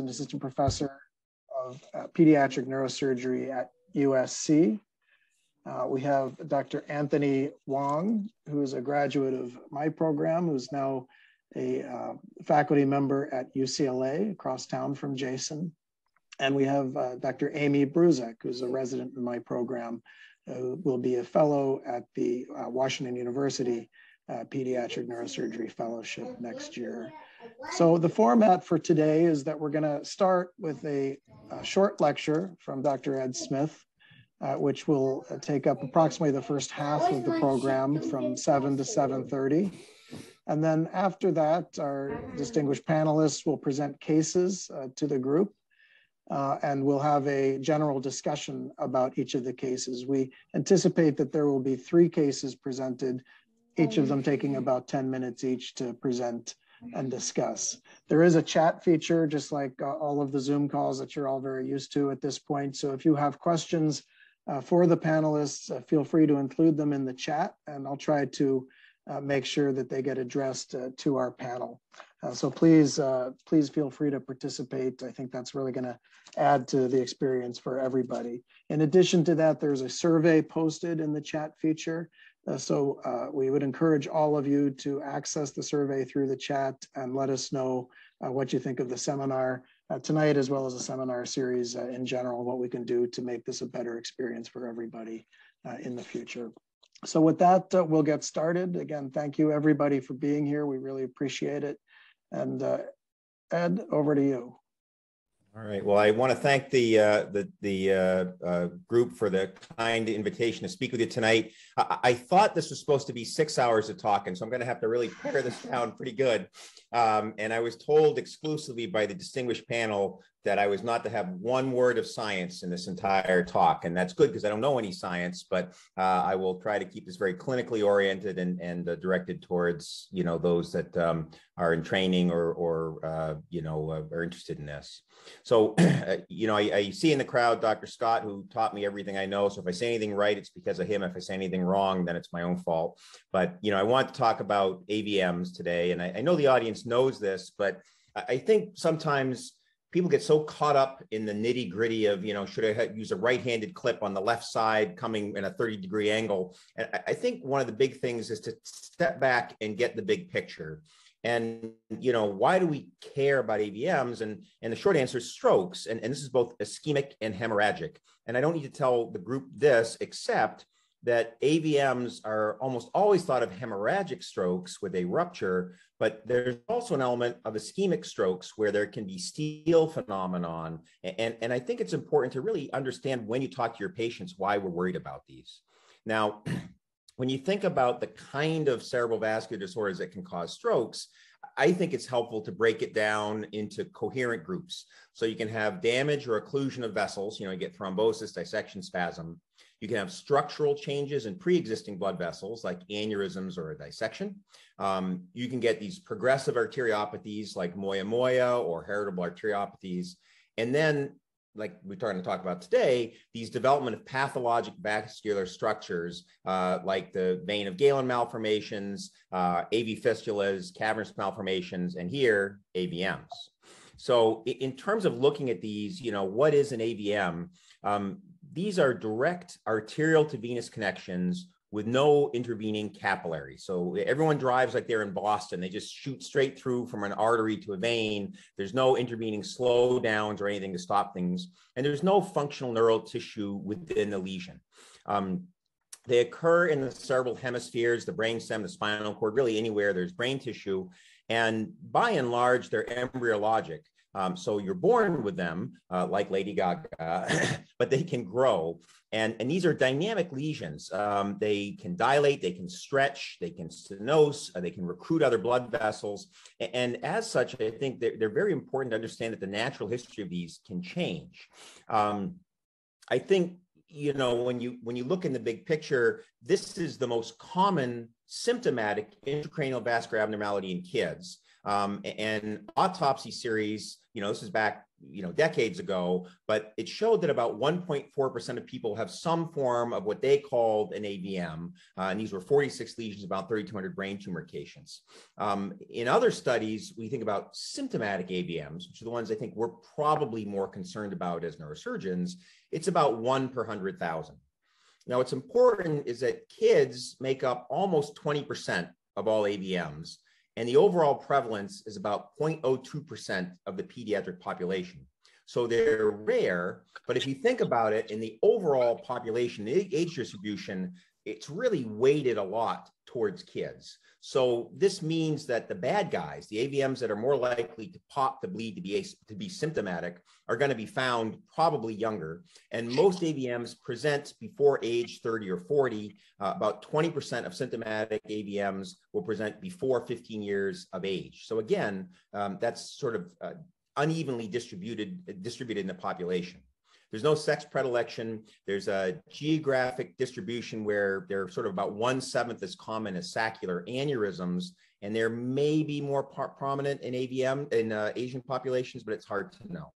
an assistant professor of uh, pediatric neurosurgery at USC. Uh, we have Dr. Anthony Wang, who is a graduate of my program, who's now a uh, faculty member at UCLA across town from Jason. And we have uh, Dr. Amy Bruzek, who's a resident in my program, who will be a fellow at the uh, Washington University uh, Pediatric Neurosurgery Fellowship next year. So the format for today is that we're gonna start with a, a short lecture from Dr. Ed Smith, uh, which will take up approximately the first half of the program from 7 to 7.30. And then after that, our distinguished panelists will present cases uh, to the group. Uh, and we'll have a general discussion about each of the cases. We anticipate that there will be three cases presented, each of them taking about 10 minutes each to present and discuss. There is a chat feature, just like uh, all of the Zoom calls that you're all very used to at this point. So if you have questions uh, for the panelists, uh, feel free to include them in the chat and I'll try to uh, make sure that they get addressed uh, to our panel. Uh, so please, please feel free to participate. I think that's really gonna add to the experience for everybody. In addition to that, there's a survey posted in the chat feature. Uh, so uh, we would encourage all of you to access the survey through the chat and let us know what you think of the seminar tonight, as well as the seminar series in general, what we can do to make this a better experience for everybody in the future. So with that, uh, we'll get started. Again, thank you everybody for being here. We really appreciate it. And uh, Ed, over to you. All right. Well, I want to thank the uh, the the uh, uh, group for the kind invitation to speak with you tonight. I, I, thought this was supposed to be six hours of talking, so I'm going to have to really pare this down pretty good. Um, and I was told exclusively by the distinguished panel that I was not to have one word of science in this entire talk. And that's good because I don't know any science, but uh, I will try to keep this very clinically oriented and, and uh, directed towards, you know, those that um, are in training or, or uh, you know, uh, are interested in this. So, you know, I, I, see in the crowd Dr. Scott, who taught me everything I know. So if I say anything right, it's because of him. If I say anything wrong, then it's my own fault. But, you know, I want to talk about AVMs today. And I, I know the audience knows this, but I think sometimes people get so caught up in the nitty gritty of, you know, should I use a right handed clip on the left side coming in a 30 degree angle? And I think one of the big things is to step back and get the big picture. And, you know, why do we care about AVMs? And, and the short answer is strokes. And, and this is both ischemic and hemorrhagic. And I don't need to tell the group this, except that AVMs are almost always thought of hemorrhagic strokes with a rupture, but there's also an element of ischemic strokes where there can be steal phenomenon. And, and I think it's important to really understand when you talk to your patients why we're worried about these. Now, when you think about the kind of cerebral vascular disorders that can cause strokes, I think it's helpful to break it down into coherent groups. So you can have damage or occlusion of vessels, you know, you get thrombosis, dissection, spasm. You can have structural changes in pre-existing blood vessels like aneurysms or a dissection. Um, you can get these progressive arteriopathies like moyamoya or heritable arteriopathies. And then, like we're starting to talk about today, these development of pathologic vascular structures uh, like the vein of Galen malformations, uh, AV fistulas, cavernous malformations, and here, AVMs. So in terms of looking at these, you know, what is an AVM? Um, these are direct arterial to venous connections with no intervening capillary. So everyone drives like they're in Boston. They just shoot straight through from an artery to a vein. There's no intervening slowdowns or anything to stop things. And there's no functional neural tissue within the lesion. Um, they occur in the cerebral hemispheres, the brainstem, the spinal cord, really anywhere there's brain tissue. And by and large, they're embryologic. Um, so you're born with them, uh, like Lady Gaga, but they can grow. And, and these are dynamic lesions. Um, they can dilate, they can stretch, they can stenose, uh, they can recruit other blood vessels. And, and as such, I think they're, they're, very important to understand that the natural history of these can change. Um, I think you know when you when you look in the big picture this is the most common symptomatic intracranial vascular abnormality in kids Um, and autopsy series, you know, this is back, you know, decades ago, but it showed that about 1.4% of people have some form of what they called an AVM. Uh, and these were 46 lesions, about 3,200 brain tumor cases. Um, in other studies, we think about symptomatic AVMs, which are the ones I think we're probably more concerned about as neurosurgeons. It's about one per 100,000. Now, what's important is that kids make up almost 20% of all AVMs, and the overall prevalence is about 0.02% of the pediatric population. So they're rare, but if you think about it in the overall population, the age distribution, it's really weighted a lot towards kids. So this means that the bad guys, the AVMs that are more likely to pop, to bleed, to be to be symptomatic, are going to be found probably younger. And most AVMs present before age 30 or 40. Uh, about 20% of symptomatic AVMs will present before 15 years of age. So again, um, that's sort of uh, unevenly distributed distributed in the population. There's no sex predilection. There's a geographic distribution where they're sort of about one seventh as common as saccular aneurysms, and they're maybe more par- prominent in AVM in uh, Asian populations, but it's hard to know.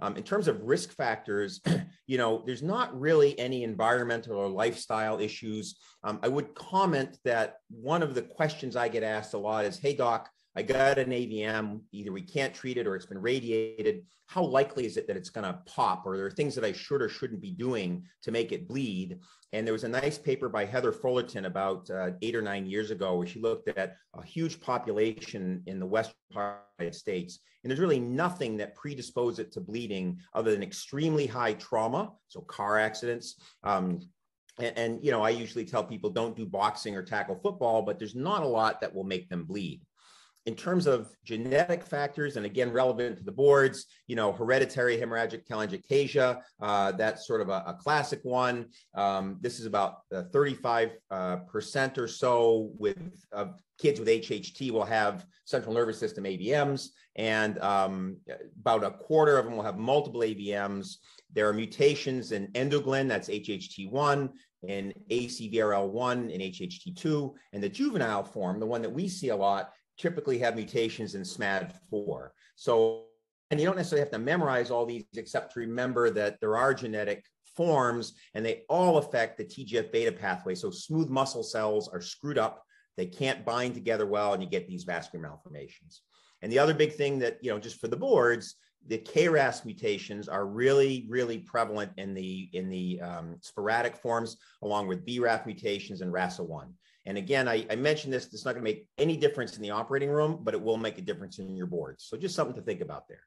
Um, in terms of risk factors, you know, there's not really any environmental or lifestyle issues. Um, I would comment that one of the questions I get asked a lot is, "Hey, doc, I got an AVM, either we can't treat it or it's been radiated. How likely is it that it's going to pop? Or there are things that I should or shouldn't be doing to make it bleed? And there was a nice paper by Heather Fullerton about uh, eight or nine years ago where she looked at a huge population in the western part United States. And there's really nothing that predisposes it to bleeding other than extremely high trauma, so car accidents, um, and, and, you know i usually tell people don't do boxing or tackle football but there's not a lot that will make them bleed in terms of genetic factors, and again, relevant to the boards, you know, hereditary hemorrhagic telangiectasia, uh, that's sort of a, a classic one. Um, this is about 35 uh, percent or so with uh, kids with HHT will have central nervous system AVMs, and um, about a quarter of them will have multiple AVMs. There are mutations in endoglin, that's HHT1, and ACVRL1 and HHT2, and the juvenile form, the one that we see a lot, typically have mutations in SMAD4. So, and you don't necessarily have to memorize all these except to remember that there are genetic forms and they all affect the TGF beta pathway. So smooth muscle cells are screwed up. They can't bind together well and you get these vascular malformations. And the other big thing that, you know, just for the boards, the KRAS mutations are really, really prevalent in the in the um, sporadic forms, along with BRAF mutations and RASA1. And again, I, I mentioned this, it's not going to make any difference in the operating room, but it will make a difference in your boards. So just something to think about there.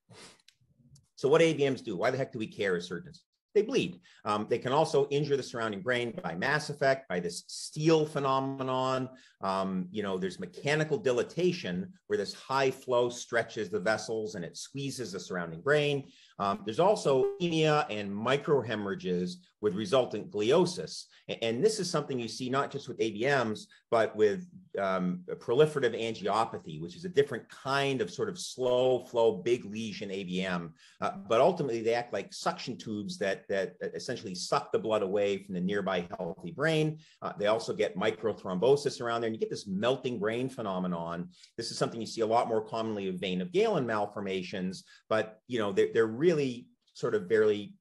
So what AVMs do? Why the heck do we care as surgeons? They bleed. Um, they can also injure the surrounding brain by mass effect, by this steal phenomenon. Um, you know, there's mechanical dilatation where this high flow stretches the vessels and it squeezes the surrounding brain. Um, there's also ischemia and microhemorrhages with resultant gliosis. And this is something you see not just with AVMs, but with um, proliferative angiopathy, which is a different kind of sort of slow flow, big lesion AVM. Uh, but ultimately, they act like suction tubes that, that essentially suck the blood away from the nearby healthy brain. Uh, they also get microthrombosis around there, and you get this melting brain phenomenon. This is something you see a lot more commonly with vein of Galen malformations, but you know they're, they're really sort of very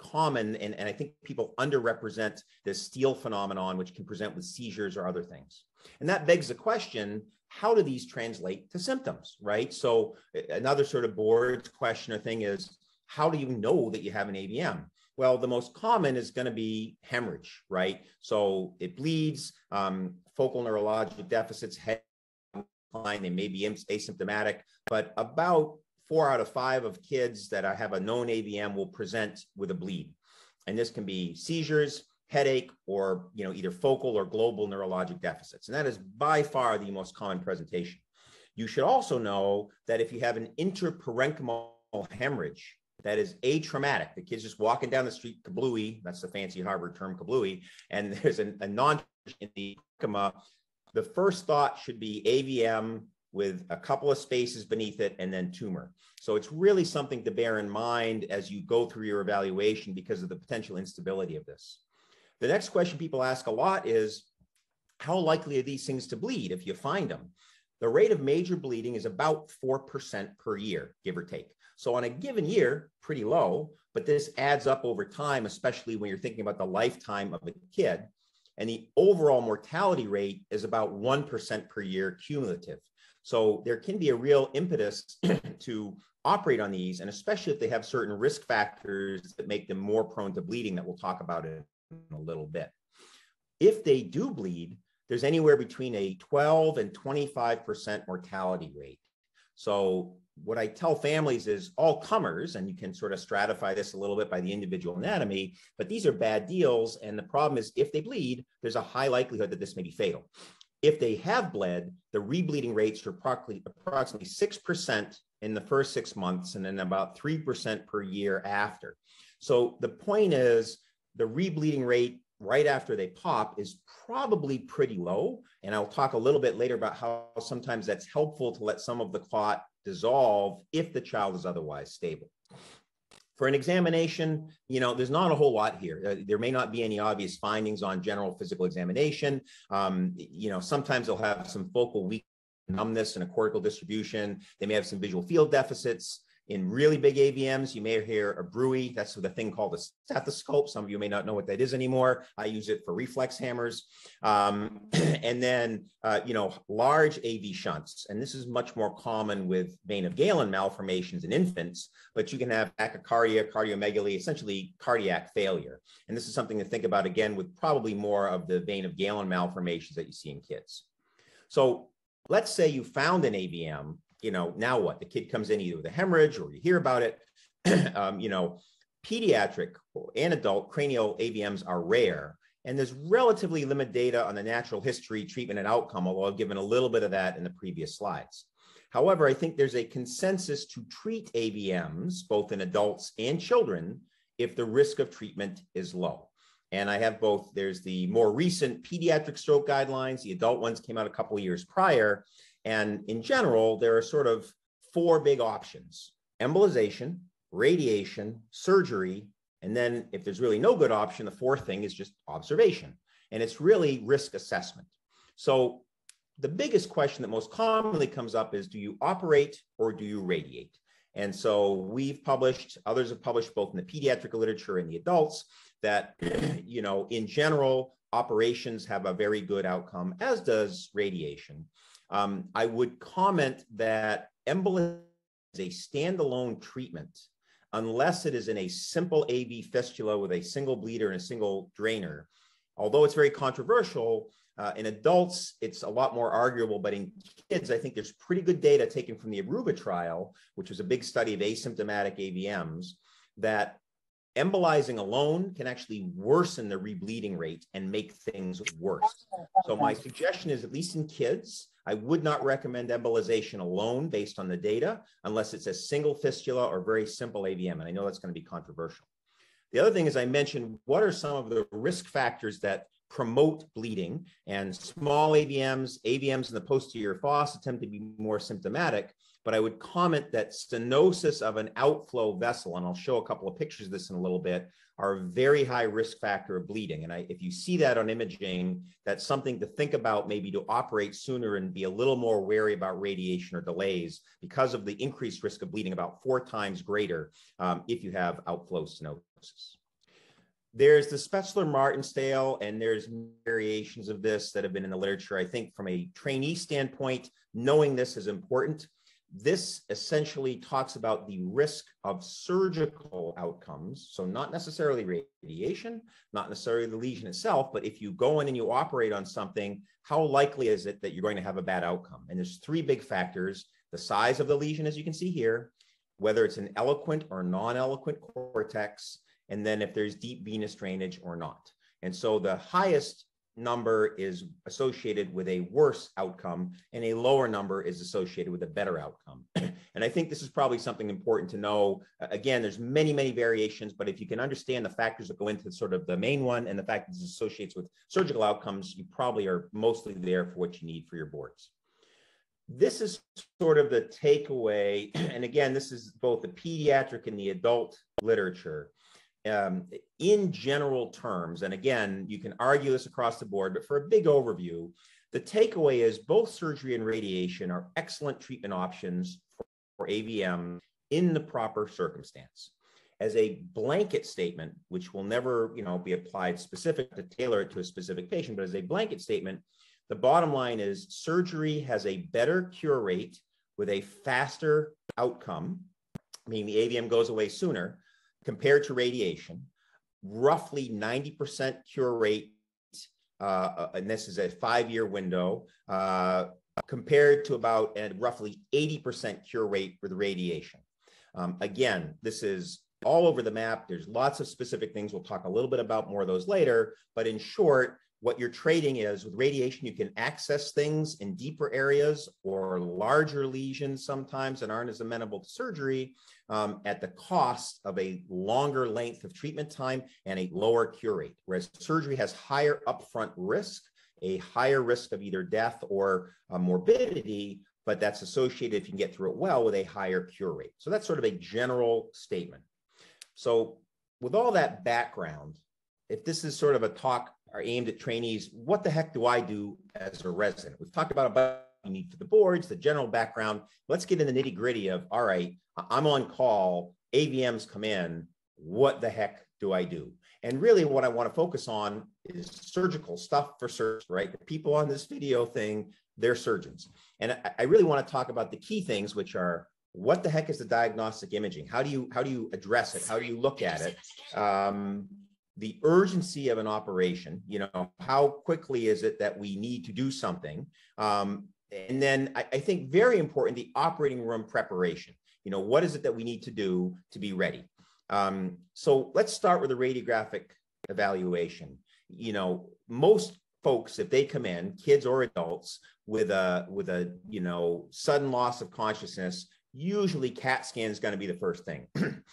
common and, and i think people underrepresent the steal phenomenon which can present with seizures or other things. And that begs the question how do these translate to symptoms right? So another sort of board question or thing is how do you know that you have an avm well the most common is going to be hemorrhage right? So it bleeds um, focal neurologic deficits head they may be asymptomatic but about four out of five of kids that I have a known AVM will present with a bleed. And this can be seizures, headache, or you know, either focal or global neurologic deficits. And that is by far the most common presentation. You should also know that if you have an interparenchymal hemorrhage, that is atraumatic. The kid's just walking down the street, kablooey, that's the fancy Harvard term, kablooey, and there's a, a non in the parenchyma. The first thought should be AVM with a couple of spaces beneath it and then tumor. So it's really something to bear in mind as you go through your evaluation because of the potential instability of this. The next question people ask a lot is, how likely are these things to bleed if you find them? the rate of major bleeding is about 4% per year, give or take. So on a given year, pretty low, but this adds up over time, especially when you're thinking about the lifetime of a kid. And the overall mortality rate is about 1% per year cumulative. So there can be a real impetus to operate on these, and especially if they have certain risk factors that make them more prone to bleeding that we'll talk about in a little bit. If they do bleed, there's anywhere between a 12 and 25% mortality rate. So what I tell families is all comers, and you can sort of stratify this a little bit by the individual anatomy, but these are bad deals. And the problem is if they bleed, there's a high likelihood that this may be fatal. If they have bled, the rebleeding rates are approximately, approximately 6% in the first six months and then about 3% per year after. So the point is the rebleeding rate right after they pop is probably pretty low. And I'll talk a little bit later about how sometimes that's helpful to let some of the clot dissolve if the child is otherwise stable. For an examination, you know, there's not a whole lot here. Uh, there may not be any obvious findings on general physical examination. Um, you know, sometimes they'll have some focal weakness numbness and a cortical distribution. They may have some visual field deficits. In really big AVMs, you may hear a bruit. That's the thing called a stethoscope. Some of you may not know what that is anymore. I use it for reflex hammers. Um, and then, uh, you know, large AV shunts. And this is much more common with vein of Galen malformations in infants, but you can have tachycardia, cardiomegaly, essentially cardiac failure. And this is something to think about again with probably more of the vein of Galen malformations that you see in kids. So let's say you found an AVM you know, now what? The kid comes in either with a hemorrhage or you hear about it. um, you know, pediatric and adult cranial AVMs are rare. And there's relatively limited data on the natural history, treatment, and outcome, although I've given a little bit of that in the previous slides. However, I think there's a consensus to treat AVMs, both in adults and children, if the risk of treatment is low. And I have both, there's the more recent pediatric stroke guidelines, the adult ones came out a couple years prior, and in general, there are sort of four big options embolization, radiation, surgery, and then if there's really no good option, the fourth thing is just observation. And it's really risk assessment. So the biggest question that most commonly comes up is do you operate or do you radiate? And so we've published, others have published both in the pediatric literature and the adults that, you know, in general, operations have a very good outcome, as does radiation. Um, I would comment that embolism is a standalone treatment unless it is in a simple AV fistula with a single bleeder and a single drainer. Although it's very controversial, uh, in adults, it's a lot more arguable, but in kids, I think there's pretty good data taken from the ARUBA trial, which was a big study of asymptomatic AVMs, that embolizing alone can actually worsen the rebleeding rate and make things worse. So my suggestion is, at least in kids, I would not recommend embolization alone based on the data, unless it's a single fistula or very simple AVM. And I know that's going to be controversial. The other thing is I mentioned, what are some of the risk factors that promote bleeding and small AVMs, AVMs in the posterior fossa tend to be more symptomatic, but I would comment that stenosis of an outflow vessel, and I'll show a couple of pictures of this in a little bit, are a very high risk factor of bleeding. And I, if you see that on imaging, that's something to think about maybe to operate sooner and be a little more wary about radiation or delays because of the increased risk of bleeding about four times greater um, if you have outflow stenosis. There's the Spetzler Martin scale, and there's variations of this that have been in the literature. I think from a trainee standpoint, knowing this is important. This essentially talks about the risk of surgical outcomes. So, not necessarily radiation, not necessarily the lesion itself, but if you go in and you operate on something, how likely is it that you're going to have a bad outcome? And there's three big factors the size of the lesion, as you can see here, whether it's an eloquent or non eloquent cortex, and then if there's deep venous drainage or not. And so the highest number is associated with a worse outcome and a lower number is associated with a better outcome. And i think this is probably something important to know. Again there's many many variations but if you can understand the factors that go into sort of the main one and the fact that this associates with surgical outcomes you probably are mostly there for what you need for your boards. This is sort of the takeaway and again this is both the pediatric and the adult literature um, in general terms, and again, you can argue this across the board, but for a big overview, The takeaway is both surgery and radiation are excellent treatment options for, for AVM in the proper circumstance. As a blanket statement, which will never, you know, be applied specific to tailor it to a specific patient, but as a blanket statement, the bottom line is surgery has a better cure rate with a faster outcome, meaning the AVM goes away sooner compared to radiation. Roughly 90% cure rate uh, and this is a five-year window, uh, compared to about a roughly 80% cure rate with radiation. Um, again, this is all over the map. There's lots of specific things. We'll talk a little bit about more of those later. But in short, what you're trading is with radiation, you can access things in deeper areas or larger lesions sometimes that aren't as amenable to surgery um, at the cost of a longer length of treatment time and a lower cure rate. Whereas surgery has higher upfront risk, a higher risk of either death or uh, morbidity, but that's associated, if you can get through it well, with a higher cure rate. So that's sort of a general statement. So, with all that background, if this is sort of a talk are aimed at trainees. What the heck do I do as a resident? We've talked about about you need for the boards, the general background. Let's get in the nitty gritty of all right, I'm on call, AVMs come in. What the heck do I do? And really, what I want to focus on is surgical stuff for surgeons, right? The people on this video thing, they're surgeons. And I really want to talk about the key things, which are what the heck is the diagnostic imaging? How do you how do you address it? How do you look at it? Um, the urgency of an operation you know how quickly is it that we need to do something? Um, and then I, I, think very important the operating room preparation. You know what is it that we need to do to be ready? Um, so let's start with a radiographic evaluation. You know most folks if they come in kids or adults with a with a you know sudden loss of consciousness usually cat scan is going to be the first thing.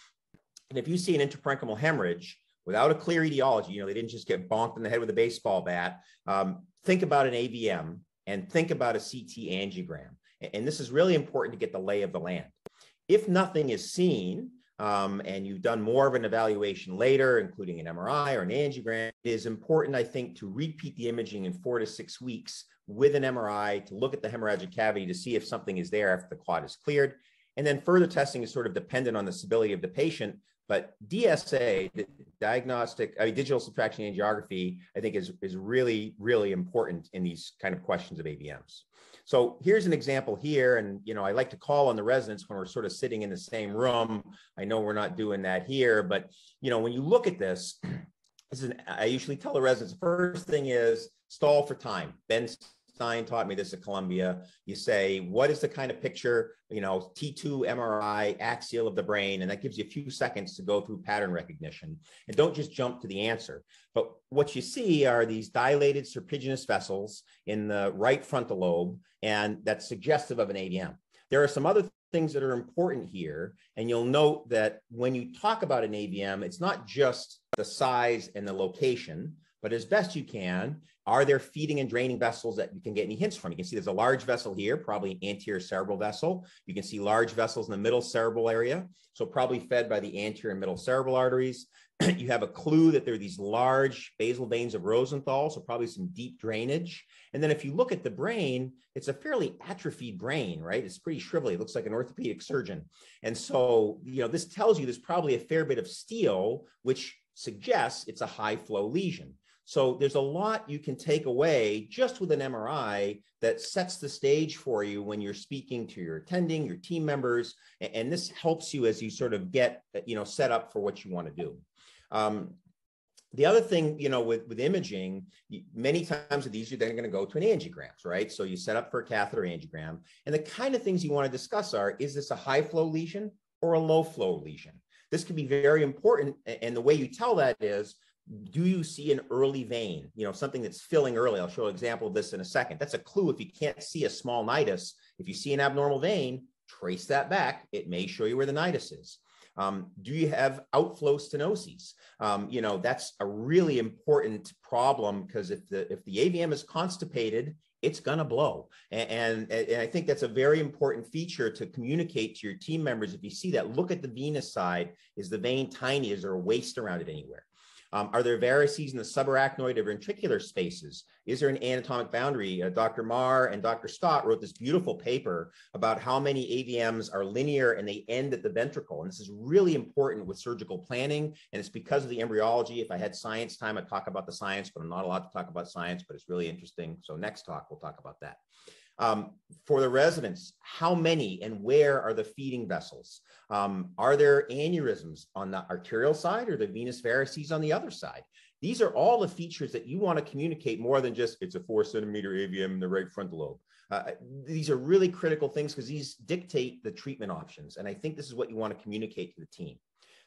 And if you see an intraparenchymal hemorrhage without a clear etiology, you know, they didn't just get bonked in the head with a baseball bat. Um, think about an AVM and think about a CT angiogram. And this is really important to get the lay of the land. If nothing is seen, um, and you've done more of an evaluation later, including an MRI or an angiogram, it is important, I think, to repeat the imaging in four to six weeks with an MRI to look at the hemorrhagic cavity to see if something is there after the clot is cleared. And then further testing is sort of dependent on the stability of the patient, but DSA, diagnostic, I mean, digital subtraction angiography, I think is, is really, really important in these kind of questions of AVMs. So here's an example here. And, you know, I like to call on the residents when we're sort of sitting in the same room. I know we're not doing that here, but, you know, when you look at this, this is an, I usually tell the residents, the first thing is stall for time. Ben Stein taught me this at Columbia. You say, what is the kind of picture, you know, T2 MRI axial of the brain? And that gives you a few seconds to go through pattern recognition. And don't just jump to the answer. But what you see are these dilated serpiginous vessels in the right frontal lobe, and that's suggestive of an AVM. There are some other things that are important here. And you'll note that when you talk about an AVM, it's not just the size and the location, but as best you can, are there feeding and draining vessels that you can get any hints from? You can see there's a large vessel here, probably an anterior cerebral vessel. You can see large vessels in the middle cerebral area, so probably fed by the anterior and middle cerebral arteries. you have a clue that there are these large basal veins of Rosenthal, so probably some deep drainage. And then if you look at the brain, it's a fairly atrophied brain, right? It's pretty shrivelly. It looks like an orthopedic surgeon. And so, you know, this tells you there's probably a fair bit of steal, which suggests it's a high flow lesion. So there's a lot you can take away just with an MRI that sets the stage for you when you're speaking to your attending, your team members, and this helps you as you sort of get you know set up for what you want to do. Um, the other thing, you know, with, with imaging, many times with these, you're then going to go to an angiograms, right? So you set up for a catheter angiogram. And the kind of things you want to discuss are, is this a high flow lesion or a low flow lesion? This can be very important. And the way you tell that is do you see an early vein, you know, something that's filling early? I'll show an example of this in a second. That's a clue if you can't see a small nidus. If you see an abnormal vein, trace that back. It may show you where the nidus is. Um, do you have outflow stenoses? Um, you know, that's a really important problem because if the if the AVM is constipated, it's going to blow. And, and, and, I think that's a very important feature to communicate to your team members. If you see that, look at the venous side. Is the vein tiny? Is there a waist around it anywhere? Um, are there varices in the subarachnoid or ventricular spaces? Is there an anatomic boundary? Uh, Dr. Maher and Dr. Scott wrote this beautiful paper about how many AVMs are linear and they end at the ventricle. And this is really important with surgical planning. And it's because of the embryology. If I had science time, I'd talk about the science, but I'm not allowed to talk about science, but it's really interesting. So next talk, we'll talk about that. Um, for the residents, how many and where are the feeding vessels? Um, are there aneurysms on the arterial side or the venous varices on the other side? These are all the features that you want to communicate more than just it's a four centimeter AVM in the right frontal lobe. Uh, these are really critical things because these dictate the treatment options. And I think this is what you want to communicate to the team.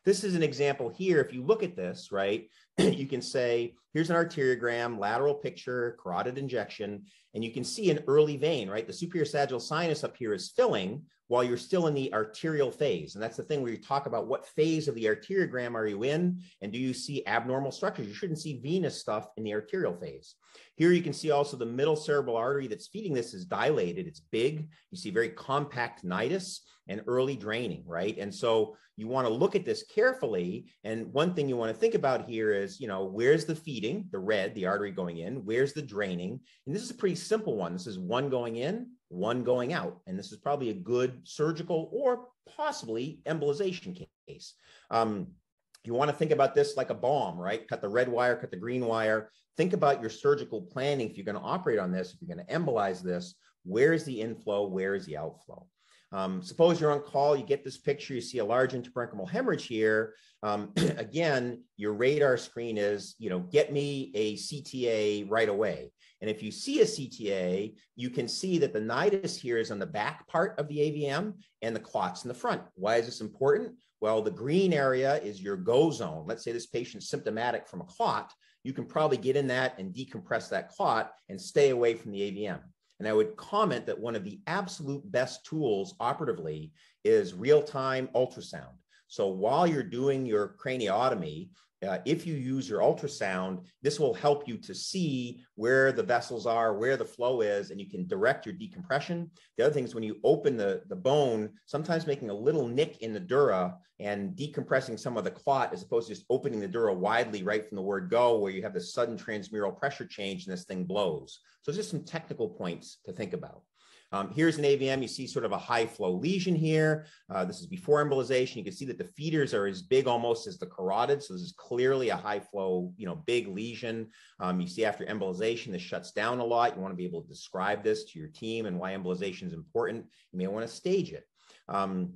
This is an example here. If you look at this, right, you can say, here's an arteriogram, lateral picture, carotid injection, and you can see an early vein, right? The superior sagittal sinus up here is filling while you're still in the arterial phase. And that's the thing where you talk about what phase of the arteriogram are you in, and do you see abnormal structures? You shouldn't see venous stuff in the arterial phase. Here you can see also the middle cerebral artery that's feeding this is dilated. It's big. You see very compact nidus and early draining, right? And so you want to look at this carefully. And one thing you want to think about here is, you know, where's the feeding, the red, the artery going in, where's the draining? And this is a pretty simple one. This is one going in, one going out. And this is probably a good surgical or possibly embolization case. Um, you want to think about this like a bomb, right? Cut the red wire, cut the green wire. Think about your surgical planning. If you're going to operate on this, if you're going to embolize this, where is the inflow? Where is the outflow? Um, suppose you're on call, you get this picture, you see a large intraparenchymal hemorrhage here. Um, again, your radar screen is, you know, get me a CTA right away. And if you see a CTA, you can see that the nidus here is on the back part of the AVM and the clot's in the front. Why is this important? Well, the green area is your go zone. Let's say this patient's symptomatic from a clot. You can probably get in that and decompress that clot and stay away from the AVM. And I would comment that one of the absolute best tools operatively is real time ultrasound. So while you're doing your craniotomy, uh, if you use your ultrasound, this will help you to see where the vessels are, where the flow is, and you can direct your decompression. The other thing is when you open the, the bone, sometimes making a little nick in the dura and decompressing some of the clot as opposed to just opening the dura widely right from the word go, where you have the sudden transmural pressure change and this thing blows. So just some technical points to think about. Um, here's an AVM. You see sort of a high flow lesion here. Uh, this is before embolization. You can see that the feeders are as big almost as the carotid. So this is clearly a high flow, you know, big lesion. Um, you see after embolization, this shuts down a lot. You want to be able to describe this to your team and why embolization is important. You may want to stage it. Um,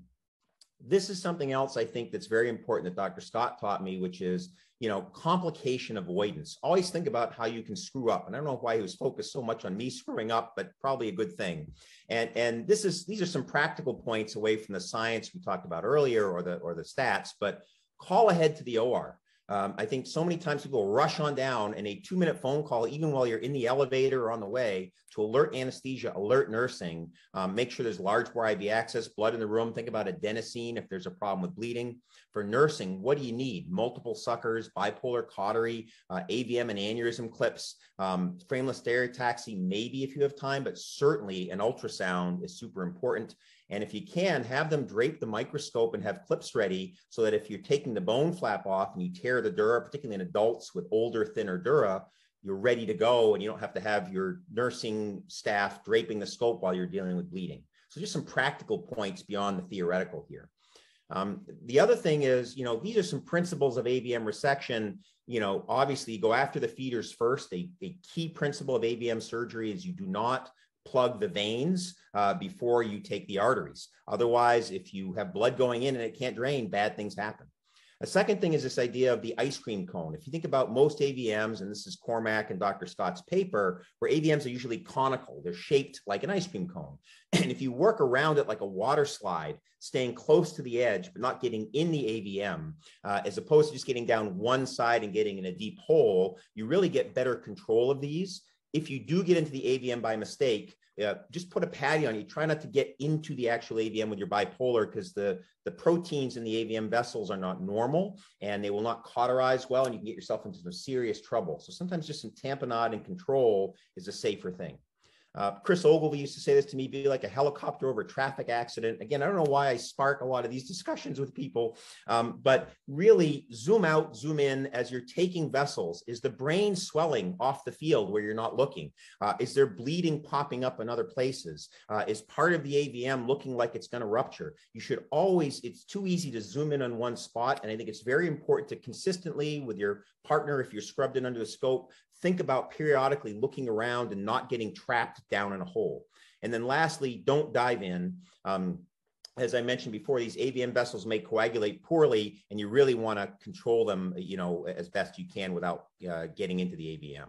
this is something else I think that's very important that Dr. Scott taught me, which is you know, complication avoidance. Always think about how you can screw up. And I don't know why he was focused so much on me screwing up, but probably a good thing. And and this is these are some practical points away from the science we talked about earlier or the or the stats, but call ahead to the OR. Um, I think so many times people rush on down and a two minute phone call, even while you're in the elevator or on the way to alert anesthesia, alert nursing, um, make sure there's large bore IV access, blood in the room. Think about adenosine if there's a problem with bleeding. For nursing, what do you need? Multiple suckers, bipolar cautery, uh, AVM and aneurysm clips, um, frameless stereotaxy, maybe if you have time, but certainly an ultrasound is super important. And if you can, have them drape the microscope and have clips ready so that if you're taking the bone flap off and you tear the dura, particularly in adults with older, thinner dura, you're ready to go and you don't have to have your nursing staff draping the scope while you're dealing with bleeding. So just some practical points beyond the theoretical here. Um, the other thing is, you know, these are some principles of AVM resection. You know, obviously you go after the feeders first. A, a key principle of AVM surgery is you do not plug the veins uh, before you take the arteries. Otherwise, if you have blood going in and it can't drain, bad things happen. A second thing is this idea of the ice cream cone. If you think about most AVMs, and this is Cormac and Dr. Scott's paper, where AVMs are usually conical, they're shaped like an ice cream cone. And if you work around it like a water slide, staying close to the edge, but not getting in the AVM, uh, as opposed to just getting down one side and getting in a deep hole, you really get better control of these if you do get into the AVM by mistake, uh, just put a patty on you. Try not to get into the actual AVM with your bipolar because the, the proteins in the AVM vessels are not normal and they will not cauterize well and you can get yourself into some serious trouble. So sometimes just some tamponade and control is a safer thing. Uh, Chris Ogilvy used to say this to me, be like a helicopter over a traffic accident. Again, I don't know why I spark a lot of these discussions with people, um, but really zoom out, zoom in as you're taking vessels. Is the brain swelling off the field where you're not looking? Uh, is there bleeding popping up in other places? Uh, is part of the AVM looking like it's going to rupture? You should always, it's too easy to zoom in on one spot. And I think it's very important to consistently with your partner, if you're scrubbed in under the scope, think about periodically looking around and not getting trapped down in a hole. And then lastly, don't dive in. Um, as I mentioned before, these AVM vessels may coagulate poorly, and you really want to control them, you know, as best you can without uh, getting into the AVM.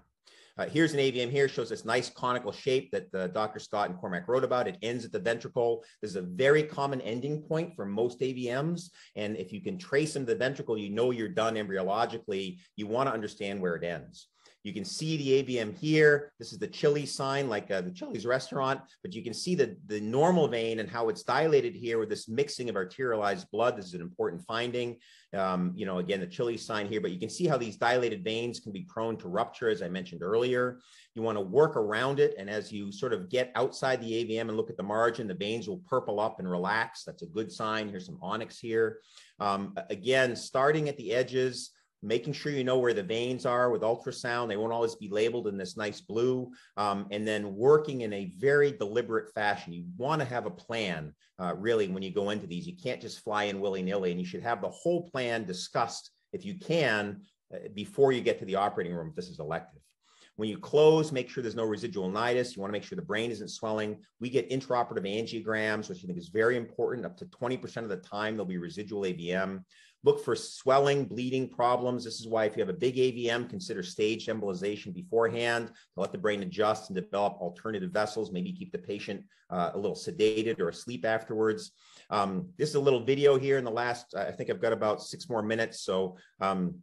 Uh, here's an AVM here, shows this nice conical shape that uh, Dr. Scott and Cormac wrote about. It ends at the ventricle. This is a very common ending point for most AVMs. And if you can trace them to the ventricle, you know you're done embryologically. You want to understand where it ends. You can see the AVM here. This is the Chili's sign, like uh, the Chili's restaurant, but you can see the, the normal vein and how it's dilated here with this mixing of arterialized blood. This is an important finding. Um, you know, again, the Chili's sign here, but you can see how these dilated veins can be prone to rupture, as I mentioned earlier. You want to work around it. And as you sort of get outside the AVM and look at the margin, the veins will purple up and relax. That's a good sign. Here's some onyx here. Um, again, starting at the edges, making sure you know where the veins are with ultrasound. They won't always be labeled in this nice blue. Um, and then working in a very deliberate fashion. You want to have a plan, uh, really, when you go into these. You can't just fly in willy nilly, and you should have the whole plan discussed, if you can, uh, before you get to the operating room if this is elective. When you close, make sure there's no residual nidus. You want to make sure the brain isn't swelling. We get intraoperative angiograms, which I think is very important. Up to 20% of the time, there'll be residual AVM. Look for swelling, bleeding problems. This is why if you have a big AVM, consider staged embolization beforehand to let the brain adjust and develop alternative vessels, maybe keep the patient uh, a little sedated or asleep afterwards. Um, this is a little video here in the last, I think I've got about six more minutes. So um,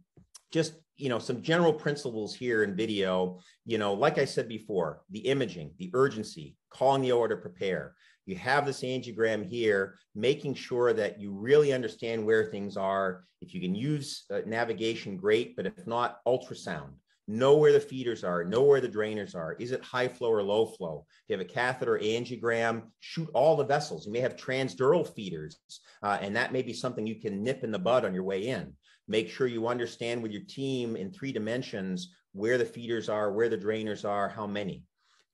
just you know some general principles here in video you know like i said before the imaging the urgency calling the order prepare you have this angiogram here, making sure that you really understand where things are. If you can use uh, navigation, great, but if not, ultrasound. Know where the feeders are, know where the drainers are. Is it high flow or low flow? If you have a catheter angiogram, shoot all the vessels. You may have transdural feeders, uh, and that may be something you can nip in the bud on your way in. Make sure you understand with your team in three dimensions where the feeders are, where the drainers are, how many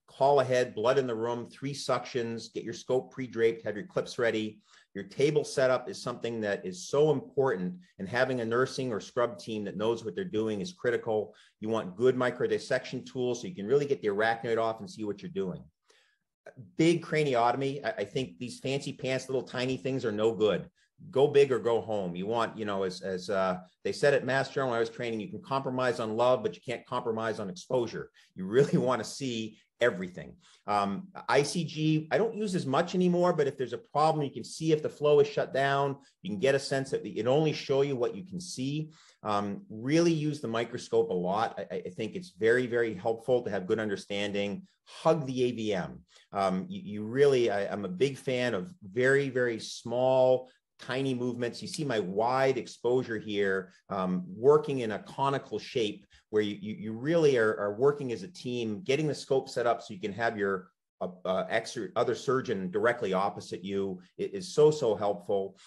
call ahead, blood in the room, three suctions, get your scope pre-draped, have your clips ready. Your table setup is something that is so important and having a nursing or scrub team that knows what they're doing is critical. You want good microdissection tools so you can really get the arachnoid off and see what you're doing. Big craniotomy, I, I think these fancy pants, little tiny things are no good go big or go home. You want, you know, as as uh, they said at Mass General when I was training, you can compromise on love, but you can't compromise on exposure. You really want to see everything. Um, ICG, I don't use as much anymore, but if there's a problem, you can see if the flow is shut down. You can get a sense that it only show you what you can see. Um, really use the microscope a lot. I, I, think it's very, very helpful to have good understanding. Hug the AVM. Um, you, you, really, I, I'm a big fan of very, very small, tiny movements. You see my wide exposure here, um, working in a conical shape where you, you, you really are, are, working as a team, getting the scope set up so you can have your uh, uh, other surgeon directly opposite you it is so, so helpful.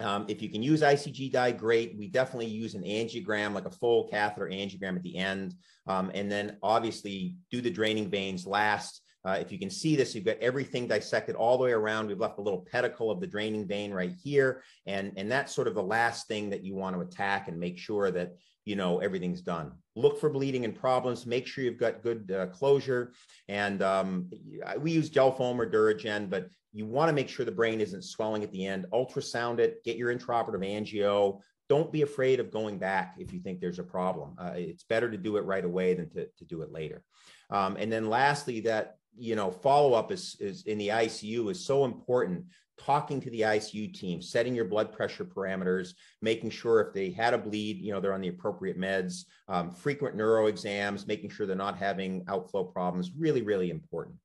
Um, if you can use ICG dye, great. We definitely use an angiogram, like a full catheter angiogram at the end. Um, and then obviously do the draining veins last. Uh, if you can see this, you've got everything dissected all the way around. We've left a little pedicle of the draining vein right here. And, and that's sort of the last thing that you want to attack and make sure that you know everything's done. Look for bleeding and problems. Make sure you've got good uh, closure. And um, we use gel foam or duragen but you want to make sure the brain isn't swelling at the end. Ultrasound it. Get your intraoperative angio. Don't be afraid of going back if you think there's a problem. Uh, it's better to do it right away than to, to do it later. Um, and then lastly that you know follow up is, is in the icu is so important talking to the ICU team, setting your blood pressure parameters, making sure if they had a bleed, you know, they're on the appropriate meds, um, frequent neuro exams, making sure they're not having outflow problems, really, really important.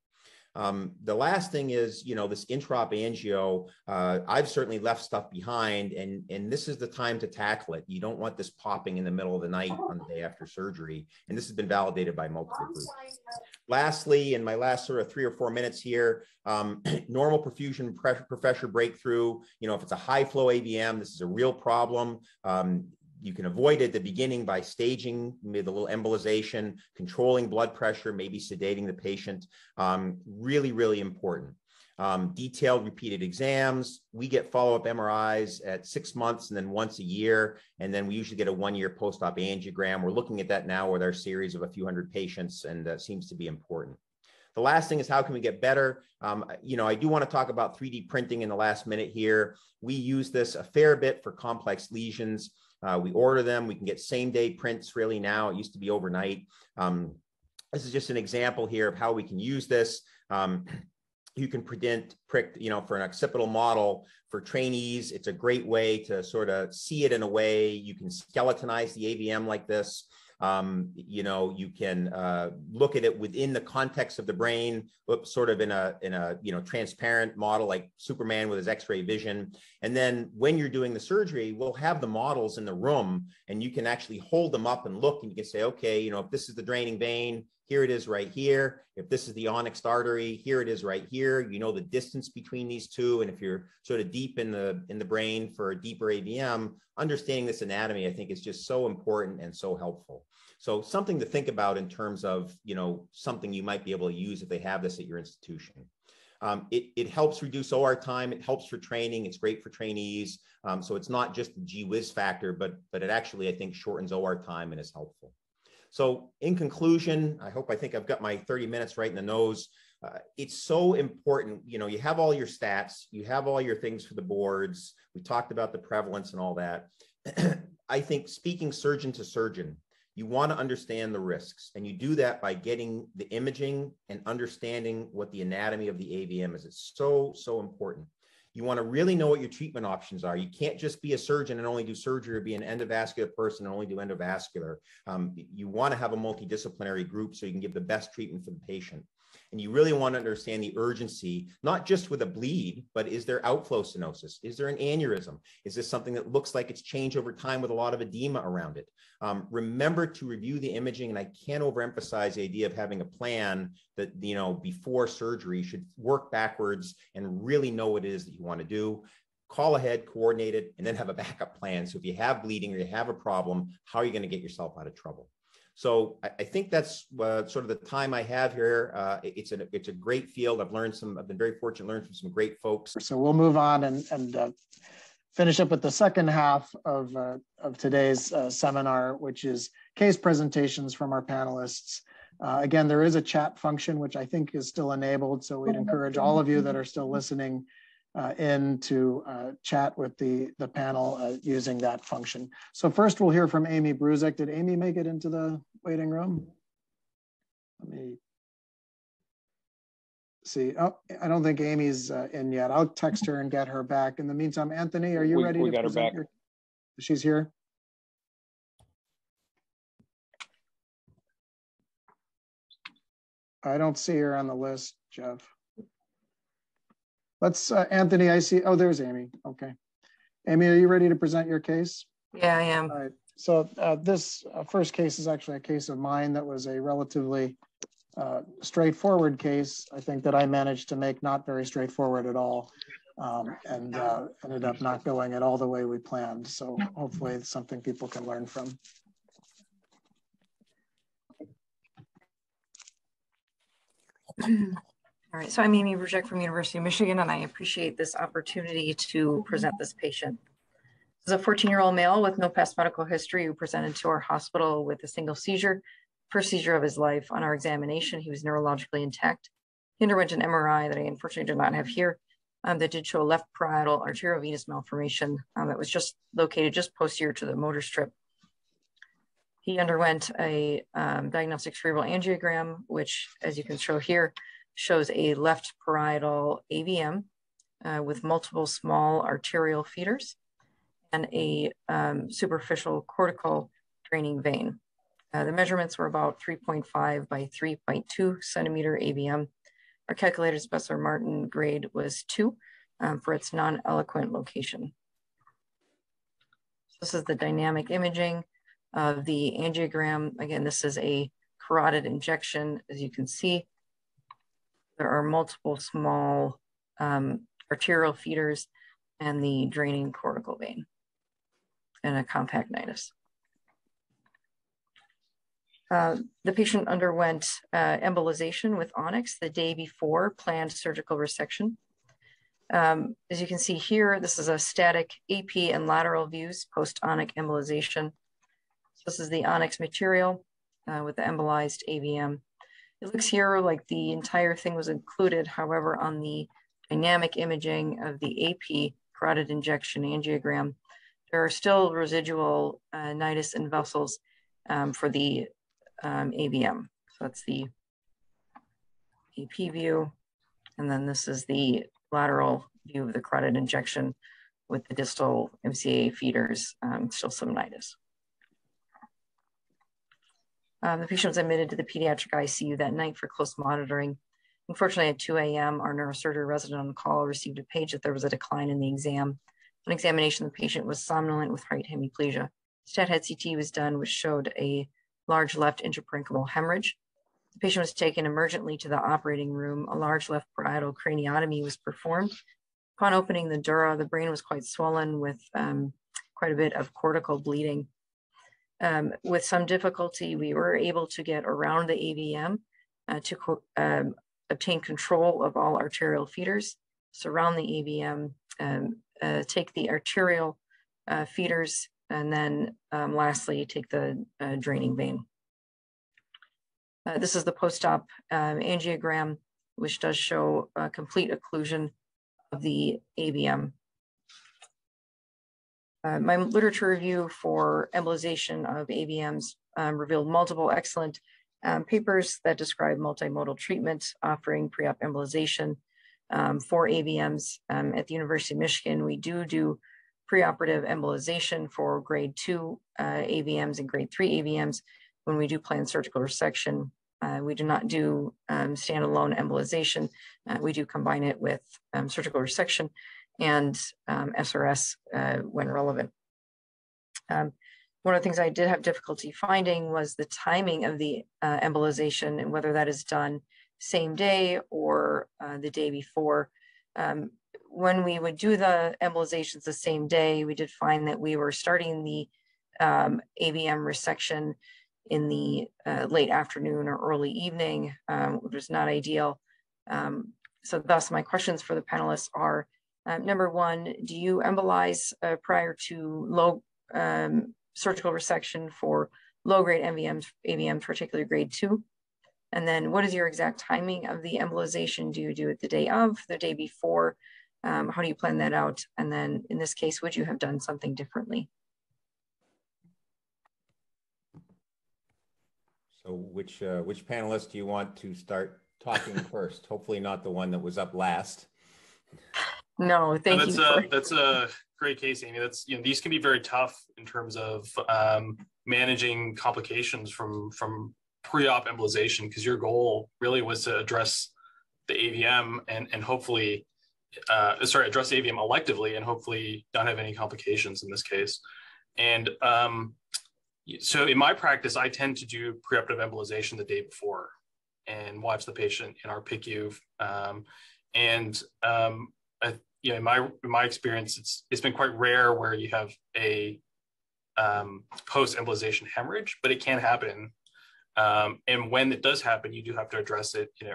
Um, the last thing is, you know, this intraop angio, uh, I've certainly left stuff behind and, and this is the time to tackle it. You don't want this popping in the middle of the night on the day after surgery. And this has been validated by multiple groups. Lastly, in my last sort of three or four minutes here, um, normal perfusion pressure, pressure breakthrough, you know, if it's a high flow AVM, this is a real problem. Um, you can avoid it at the beginning by staging with a little embolization, controlling blood pressure, maybe sedating the patient. Um, really, really important. Um, detailed repeated exams. We get follow-up MRIs at six months and then once a year. And then we usually get a one-year post-op angiogram. We're looking at that now with our series of a few hundred patients and that seems to be important. The last thing is how can we get better? Um, you know, I do want to talk about 3D printing in the last minute here. We use this a fair bit for complex lesions. Uh, we order them. We can get same day prints really now. It used to be overnight. Um, this is just an example here of how we can use this. Um, you can predict, prick, you know, for an occipital model for trainees. It's a great way to sort of see it in a way. You can skeletonize the AVM like this. Um, you know, you can uh, look at it within the context of the brain, sort of in a in a you know transparent model like Superman with his X-ray vision. And then when you're doing the surgery, we'll have the models in the room, and you can actually hold them up and look, and you can say, okay, you know, if this is the draining vein, here it is right here. If this is the onyx artery, here it is right here. You know the distance between these two, and if you're sort of deep in the in the brain for a deeper AVM, understanding this anatomy, I think, is just so important and so helpful. So something to think about in terms of, you know, something you might be able to use if they have this at your institution. Um, it, it helps reduce OR time. It helps for training. It's great for trainees. Um, so it's not just the gee factor, but, but it actually, I think, shortens OR time and is helpful. So in conclusion, I hope I think I've got my 30 minutes right in the nose. Uh, it's so important. You know, you have all your stats, you have all your things for the boards. We talked about the prevalence and all that. I think speaking surgeon to surgeon, you want to understand the risks and you do that by getting the imaging and understanding what the anatomy of the avm is. It's so so important. You want to really know what your treatment options are. You can't just be a surgeon and only do surgery or be an endovascular person and only do endovascular. Um, you want to have a multidisciplinary group so you can give the best treatment for the patient and you really want to understand the urgency, not just with a bleed, but is there outflow stenosis? Is there an aneurysm? Is this something that looks like it's changed over time with a lot of edema around it? Um, remember to review the imaging. And I can't overemphasize the idea of having a plan that, you know, before surgery should work backwards and really know what it is that you want to do call ahead, coordinate it, and then have a backup plan. So if you have bleeding or you have a problem, how are you going to get yourself out of trouble? So I, I think that's uh, sort of the time I have here. Uh, it's a it's a great field. I've learned some. I've been very fortunate to learn from some great folks. So we'll move on and and uh, finish up with the second half of uh, of today's uh, seminar, which is case presentations from our panelists. Uh, again, there is a chat function which I think is still enabled. So we'd encourage all of you that are still listening uh, in to uh, chat with the, the panel uh, using that function. So first we'll hear from Amy Bruzek. Did Amy make it into the waiting room? Let me see. Oh, I don't think Amy's uh, in yet. I'll text her and get her back. In the meantime, Anthony, are you we, ready we to got her back. Your... She's here. I don't see her on the list, Jeff. Let's, uh, Anthony, I see, oh, there's Amy. Okay. Amy, are you ready to present your case? Yeah, I am. All right. So uh, this uh, first case is actually a case of mine that was a relatively uh, straightforward case. I think that I managed to make not very straightforward at all um, and uh, ended up not going at all the way we planned. So hopefully it's something people can learn from. All right, so I'm Amy Bruzek from University of Michigan, and I appreciate this opportunity to present this patient. This is a 14-year-old male with no past medical history who presented to our hospital with a single seizure, first seizure of his life. On our examination, he was neurologically intact. He underwent an MRI that I unfortunately do not have here um, that did show a left parietal arteriovenous malformation um, that was just located just posterior to the motor strip. He underwent a um, diagnostic cerebral angiogram, which, as you can show here, shows a left parietal AVM uh, with multiple small arterial feeders and a um, superficial cortical draining vein. Uh, the measurements were about 3.5 by 3.2 centimeter AVM. our calculated Spetzler-Martin grade was two um, for its non-eloquent location. This is the dynamic imaging of the angiogram. Again, this is a carotid injection. As you can see, there are multiple small um, arterial feeders and the draining cortical vein and a compact nidus. Uh, the patient underwent uh, embolization with Onyx the day before planned surgical resection. Um, as you can see here, this is a static AP and lateral views post-Onyx embolization. This is the Onyx material uh, with the embolized AVM. It looks here like the entire thing was included. However, on the dynamic imaging of the AP carotid injection angiogram, there are still residual uh, nidus and vessels um, for the um, AVM. So that's the AP view. And then this is the lateral view of the carotid injection with the distal MCA feeders, um, still some nidus. Um, the patient was admitted to the pediatric ICU that night for close monitoring. Unfortunately, at 2 a.m., our neurosurgery resident on call received a page that there was a decline in the exam. On examination, the patient was somnolent with right hemiplegia. Stat head CT was done, which showed a large left intraparenchymal hemorrhage. The patient was taken emergently to the operating room. A large left parietal craniotomy was performed. Upon opening the dura, the brain was quite swollen with um, quite a bit of cortical bleeding. Um, with some difficulty, we were able to get around the AVM uh, to um, obtain control of all arterial feeders, surround the AVM, um, uh, take the arterial uh, feeders and then um, lastly, take the uh, draining vein. Uh, this is the post-op um, angiogram, which does show a complete occlusion of the AVM. Uh, my literature review for embolization of AVMs um, revealed multiple excellent um, papers that describe multimodal treatment offering pre-op embolization um, for AVMs. Um, at the University of Michigan, we do do preoperative embolization for grade two uh, AVMs and grade three AVMs. When we do planned surgical resection, uh, we do not do um, standalone embolization. Uh, we do combine it with um, surgical resection and um, SRS uh, when relevant. Um, one of the things I did have difficulty finding was the timing of the uh, embolization and whether that is done same day or uh, the day before. Um, when we would do the embolizations the same day, we did find that we were starting the um, AVM resection in the uh, late afternoon or early evening, um, which was not ideal. Um, so thus my questions for the panelists are, uh, number one, do you embolize uh, prior to low um, surgical resection for low grade MVMs, AVMs, particularly grade two? And then what is your exact timing of the embolization? Do you do it the day of, the day before? Um, how do you plan that out? And then in this case, would you have done something differently? So which, uh, which panelist do you want to start talking first? Hopefully not the one that was up last. No, thank that's you. A, for... That's a great case, Amy. That's, you know, these can be very tough in terms of um, managing complications from, from pre-op embolization because your goal really was to address the AVM and, and hopefully uh, sorry, address AVM electively and hopefully not have any complications in this case. And um, so in my practice, I tend to do preoperative embolization the day before and watch the patient in our PICU. Um, and um, I, you know, in my in my experience, it's it's been quite rare where you have a um, post embolization hemorrhage, but it can happen. Um, and when it does happen, you do have to address it in a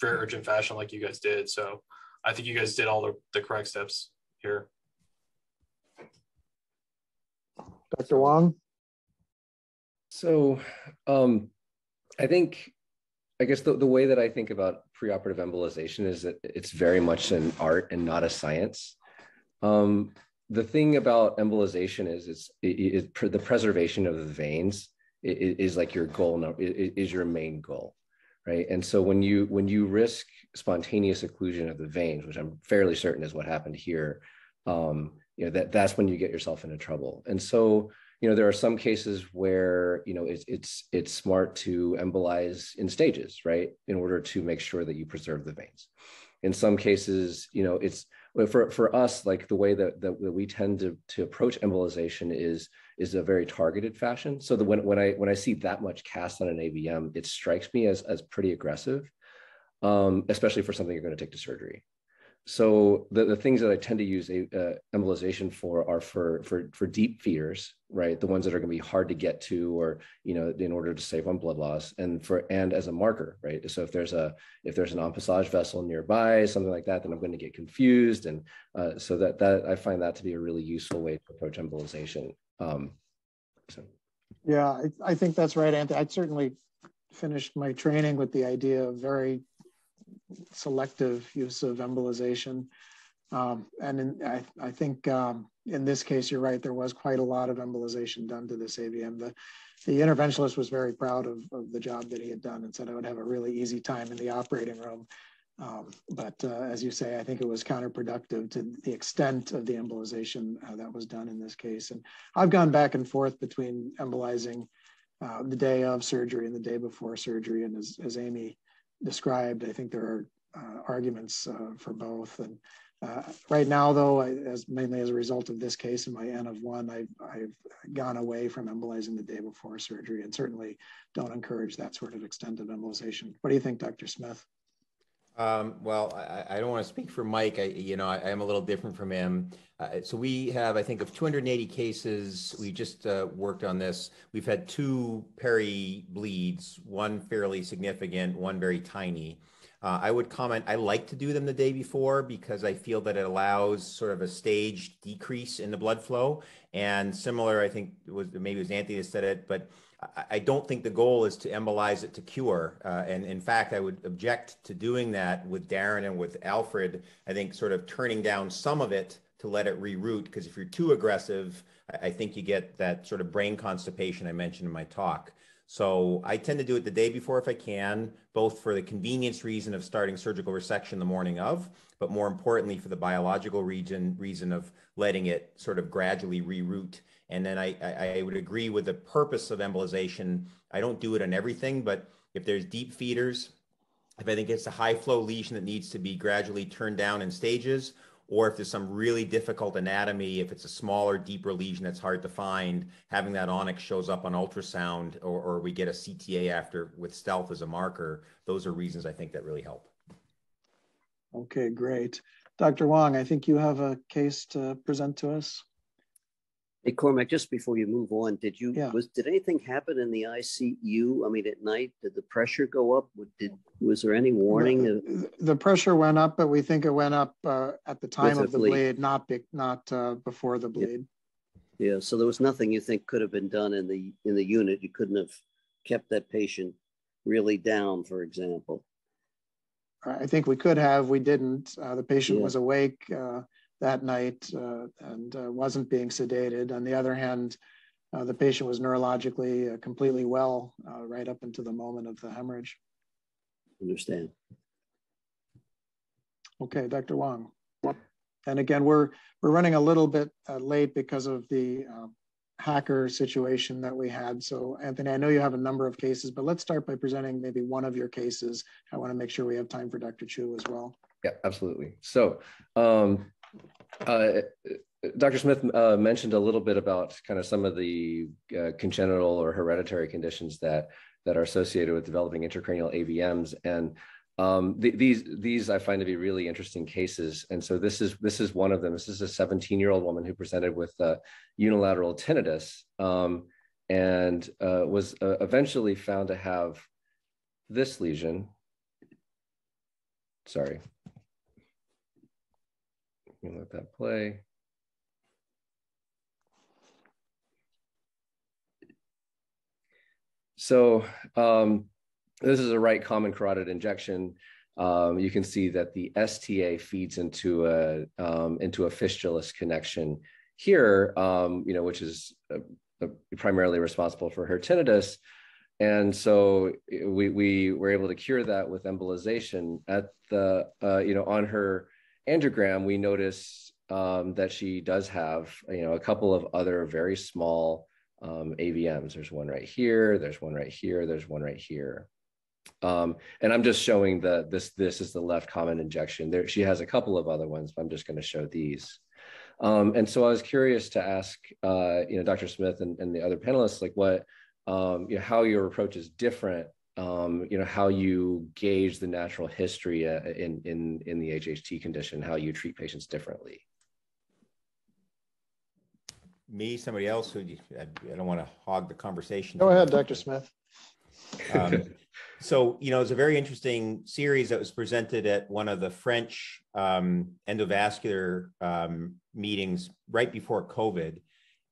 very urgent fashion, like you guys did. So I think you guys did all the, the correct steps here. Dr. Wang? So um, I think, I guess the, the way that I think about preoperative embolization is that it's very much an art and not a science. Um, the thing about embolization is it's it, it, the preservation of the veins is, like your goal, is your main goal right and so when you when you risk spontaneous occlusion of the veins which i'm fairly certain is what happened here um, you know that that's when you get yourself into trouble and so you know, there are some cases where, you know, it's, it's, it's smart to embolize in stages, right? In order to make sure that you preserve the veins. In some cases, you know, it's, for, for us, like the way that, that, that we tend to, to approach embolization is, is a very targeted fashion. So that when, when I, when I see that much cast on an AVM, it strikes me as, as pretty aggressive, um, especially for something you're going to take to surgery so the, the things that I tend to use a, uh, embolization for are for, for, for deep feeders, right? The ones that are going to be hard to get to, or, you know, in order to save on blood loss and for, and as a marker, right? So if there's a, if there's an en passage vessel nearby, something like that, then I'm going to get confused. And uh, so that, that I find that to be a really useful way to approach embolization. Um, so. Yeah, I, I think that's right, Anthony. I certainly finished my training with the idea of very selective use of embolization. Um, and in, I, I, think um, in this case, you're right, there was quite a lot of embolization done to this AVM. The, the interventionalist was very proud of, of the job that he had done and said I would have a really easy time in the operating room. Um, but uh, as you say, I think it was counterproductive to the extent of the embolization uh, that was done in this case. And I've gone back and forth between embolizing uh, the day of surgery and the day before surgery. And as, as Amy described. I think there are uh, arguments uh, for both. And uh, right now, though, I, as mainly as a result of this case and my N of one, I've, I've gone away from embolizing the day before surgery and certainly don't encourage that sort of extended embolization. What do you think, Dr. Smith? Um, well, I, I, don't want to speak for Mike. I, you know, I, am a little different from him. Uh, so we have, I think, of 280 cases. We just uh, worked on this. We've had two peri bleeds, one fairly significant, one very tiny. Uh, I would comment. I like to do them the day before because I feel that it allows sort of a staged decrease in the blood flow. And similar, I think was maybe it was Anthony that said it, but I don't think the goal is to embolize it to cure. Uh, and in fact, I would object to doing that with Darren and with Alfred. I think sort of turning down some of it to let it reroute, because if you're too aggressive, I think you get that sort of brain constipation I mentioned in my talk. So I tend to do it the day before if I can, both for the convenience reason of starting surgical resection the morning of, but more importantly for the biological region reason of letting it sort of gradually reroute and then I, I, would agree with the purpose of embolization. I don't do it on everything, but if there's deep feeders, if I think it's a high flow lesion that needs to be gradually turned down in stages, or if there's some really difficult anatomy, if it's a smaller, deeper lesion that's hard to find, having that onyx shows up on ultrasound, or, or we get a CTA after with stealth as a marker, those are reasons I think that really help. Okay, great. Dr. Wang, I think you have a case to present to us. Hey Cormac, just before you move on, did you yeah. was did anything happen in the ICU? I mean, at night, did the pressure go up? Did was there any warning? The, the pressure went up, but we think it went up uh, at the time of the bleed, bleed not be, not uh, before the bleed. Yeah. yeah. So there was nothing you think could have been done in the in the unit. You couldn't have kept that patient really down, for example. I think we could have. We didn't. Uh, the patient yeah. was awake uh, that night uh, and uh, wasn't being sedated. On the other hand, uh, the patient was neurologically uh, completely well uh, right up into the moment of the hemorrhage. Understand. Okay, Dr. Wang. And again, we're we're running a little bit uh, late because of the hacker situation that we had. So Anthony, I know you have a number of cases, but let's start by presenting maybe one of your cases. I want to make sure we have time for Dr. Chu as well. Yeah, absolutely. So um, uh, Dr. Smith uh, mentioned a little bit about kind of some of the uh, congenital or hereditary conditions that that are associated with developing intracranial AVMs, and um, th these these I find to be really interesting cases. And so this is this is one of them. This is a 17 year old woman who presented with uh, unilateral tinnitus um, and uh, was eventually found to have this lesion. Sorry, let that play. So um, this is a right common carotid injection. Um, you can see that the STA feeds into a um, into a fistulous connection here, um, you know, which is uh, primarily responsible for her tinnitus. And so we, we were able to cure that with embolization at the, uh, you know, on her angiogram, we notice um, that she does have, you know, a couple of other very small um, AVMs. There's one right here. There's one right here. There's one right here. Um, and I'm just showing the this this is the left common injection. There, she has a couple of other ones, but I'm just going to show these. Um, and so I was curious to ask, uh, you know, Dr. Smith and, and the other panelists, like what, um, you know, how your approach is different. Um, you know, how you gauge the natural history uh, in in in the HHT condition, how you treat patients differently. Me, somebody else who I, I don't want to hog the conversation. Go ahead, Dr. Smith. Um, so, you know, it's a very interesting series that was presented at one of the French um, endovascular um, meetings right before COVID.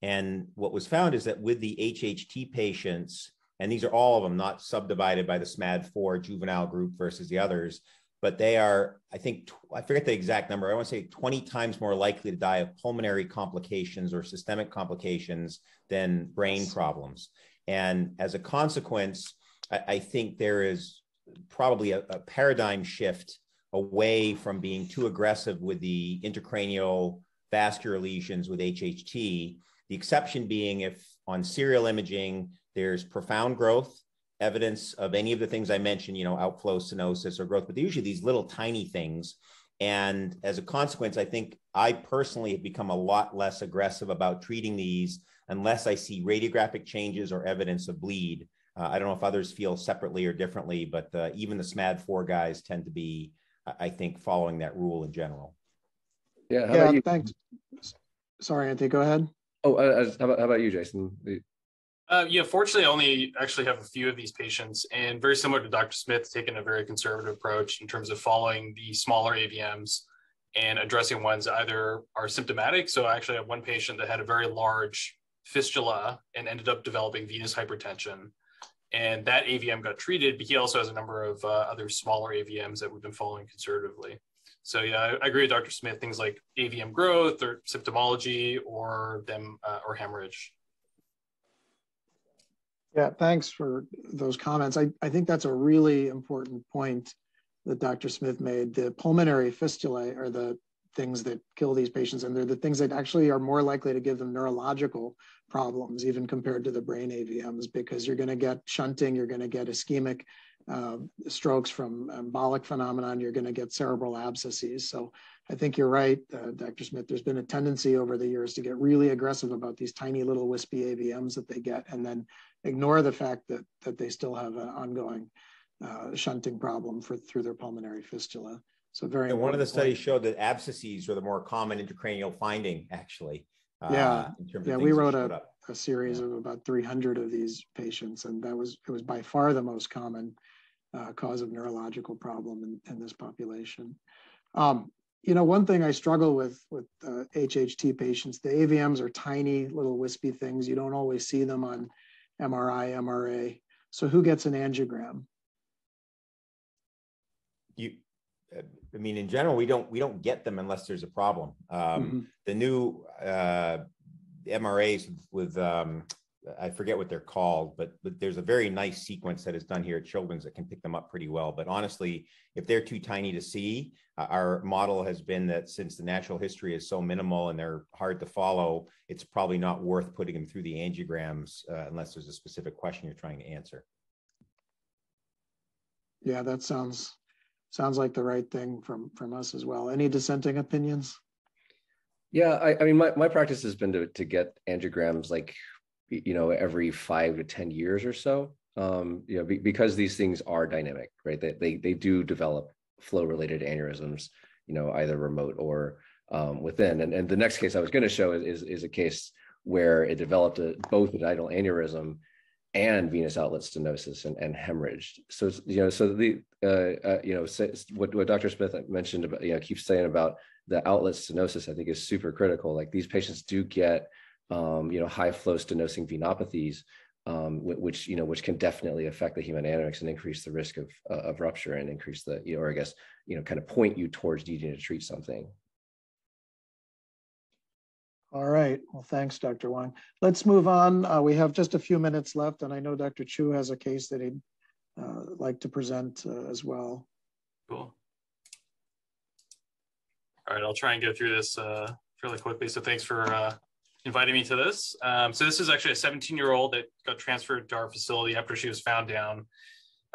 And what was found is that with the HHT patients, and these are all of them not subdivided by the SMAD4 juvenile group versus the others, but they are, I think, I forget the exact number. I want to say 20 times more likely to die of pulmonary complications or systemic complications than brain problems. And as a consequence, I, I think there is probably a, a, paradigm shift away from being too aggressive with the intracranial vascular lesions with HHT. The exception being if on serial imaging there's profound growth, evidence of any of the things I mentioned, you know, outflow, stenosis, or growth, but they're usually these little tiny things. And as a consequence, I think I personally have become a lot less aggressive about treating these unless I see radiographic changes or evidence of bleed. Uh, I don't know if others feel separately or differently, but uh, even the SMAD4 guys tend to be, I think, following that rule in general. Yeah, yeah thanks. Sorry, Anthony, go ahead. Oh, uh, how, about, how about you, Jason? Uh, yeah, fortunately, I only actually have a few of these patients, and very similar to Dr. Smith, taking a very conservative approach in terms of following the smaller AVMs and addressing ones that either are symptomatic. So I actually have one patient that had a very large fistula and ended up developing venous hypertension and that AVM got treated, but he also has a number of uh, other smaller AVMs that we've been following conservatively. So yeah, I, I, agree with Dr. Smith. Things like AVM growth or symptomology or them uh, or hemorrhage. Yeah, thanks for those comments. I, I think that's a really important point that Dr. Smith made. The pulmonary fistulae are the things that kill these patients, and they're the things that actually are more likely to give them neurological problems, even compared to the brain AVMs, because you're going to get shunting, you're going to get ischemic uh, strokes from embolic phenomenon, you're going to get cerebral abscesses. So I think you're right, uh, Dr. Smith. There's been a tendency over the years to get really aggressive about these tiny little wispy AVMs that they get, and then ignore the fact that that they still have an ongoing uh, shunting problem for through their pulmonary fistula. So very. And one of the studies showed that abscesses are the more common intracranial finding, actually. Uh, yeah, yeah. We wrote a, a series yeah. of about 300 of these patients, and that was it was by far the most common uh, cause of neurological problem in, in this population. Um, you know, one thing I struggle with with uh, HHT patients, the AVMs are tiny little wispy things. You don't always see them on MRI, MRA. So who gets an angiogram? You I mean, in general, we don't we don't get them unless there's a problem. Um, mm-hmm. The new uh, MRAs with um, I forget what they're called, but, but there's a very nice sequence that is done here at Children's that can pick them up pretty well. But honestly, if they're too tiny to see, uh, our model has been that since the natural history is so minimal and they're hard to follow, it's probably not worth putting them through the angiograms uh, unless there's a specific question you're trying to answer. Yeah, that sounds sounds like the right thing from from us as well. Any dissenting opinions? Yeah, I, I mean, my, my practice has been to, to get angiograms like, you know, every five to 10 years or so, um, you know, be, because these things are dynamic, right? They, they, they do develop flow related aneurysms, you know, either remote or um, within. And, and the next case I was going to show is, is a case where it developed a, both a nidal aneurysm and venous outlet stenosis and, and hemorrhage. So you know, so the uh, uh, you know what what Dr. Smith mentioned about you know keeps saying about the outlet stenosis, I think is super critical. Like these patients do get um, you know high flow stenosing venopathies, um, which you know which can definitely affect the hemodynamics and increase the risk of uh, of rupture and increase the you know, or I guess you know kind of point you towards needing to treat something. All right. Well, thanks, Dr. Wang. Let's move on. Uh, we have just a few minutes left, and I know Dr. Chu has a case that he'd uh, like to present uh, as well. Cool. All right, I'll try and go through this uh, fairly quickly. So thanks for uh, inviting me to this. Um, so this is actually a 17 year old that got transferred to our facility after she was found down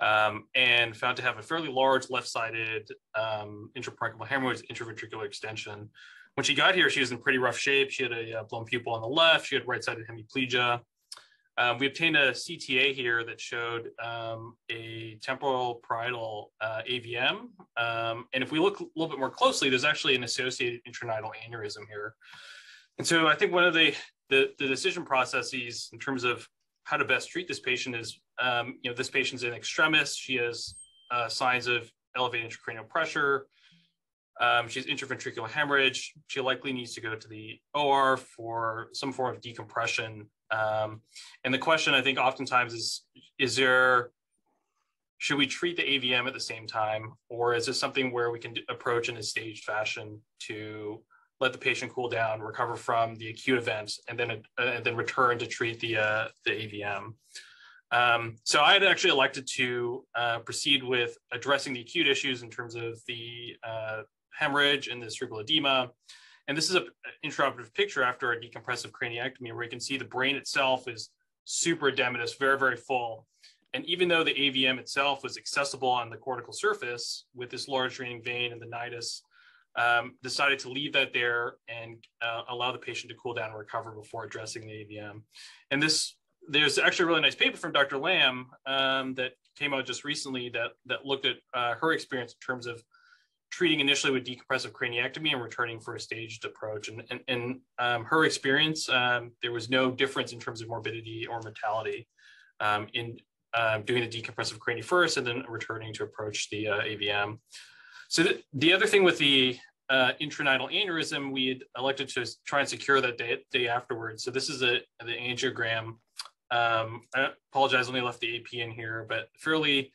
um, and found to have a fairly large left-sided um, intraparenchymal hemorrhage intraventricular extension. When she got here, she was in pretty rough shape. She had a, a blown pupil on the left. She had right-sided hemiplegia. Um, we obtained a CTA here that showed um, a temporal parietal uh, AVM. Um, and if we look a little bit more closely, there's actually an associated intranidal aneurysm here. And so I think one of the, the, the decision processes in terms of how to best treat this patient is, um, you know, this patient's in extremis. She has uh, signs of elevated intracranial pressure. Um, she has intraventricular hemorrhage. She likely needs to go to the OR for some form of decompression. Um, and the question I think oftentimes is, is there, should we treat the AVM at the same time? Or is this something where we can approach in a staged fashion to let the patient cool down, recover from the acute events, and then uh, and then return to treat the uh, the AVM. Um, so I had actually elected to uh, proceed with addressing the acute issues in terms of the uh, hemorrhage and the cerebral edema. And this is an intraoperative picture after a decompressive craniectomy where you can see the brain itself is super edematous, very, very full. And even though the AVM itself was accessible on the cortical surface with this large draining vein and the nidus, um, decided to leave that there and uh, allow the patient to cool down and recover before addressing the AVM. And this, there's actually a really nice paper from Dr. Lam um, that came out just recently that, that looked at uh, her experience in terms of treating initially with decompressive craniectomy and returning for a staged approach. And in um, her experience, um, there was no difference in terms of morbidity or mortality um, in uh, doing the decompressive crani first and then returning to approach the uh, AVM. So the, the other thing with the uh, intranidal aneurysm, we elected to try and secure that day, day afterwards. So this is a, the angiogram. Um, I apologize, only left the AP in here, but fairly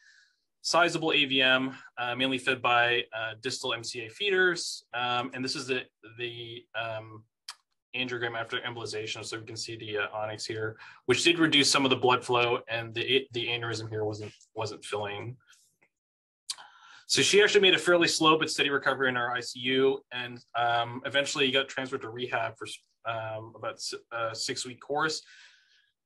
sizable AVM, uh, mainly fed by uh, distal MCA feeders. Um, and this is the, the um, angiogram after embolization. So we can see the uh, onyx here, which did reduce some of the blood flow and the, the aneurysm here wasn't, wasn't filling. So she actually made a fairly slow but steady recovery in our ICU, and um, eventually got transferred to rehab for um, about a uh, six week course,